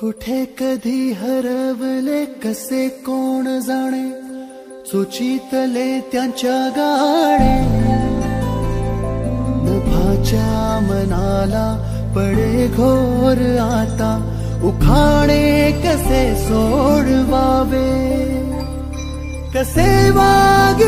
कुठे कधी हरवले, कसे कोण जाणे? सुचितले त्यांच्या गाणे. नभाच्या मनाला पडे घोर आता. उखाणे कसे सोडवावे? कसे वाग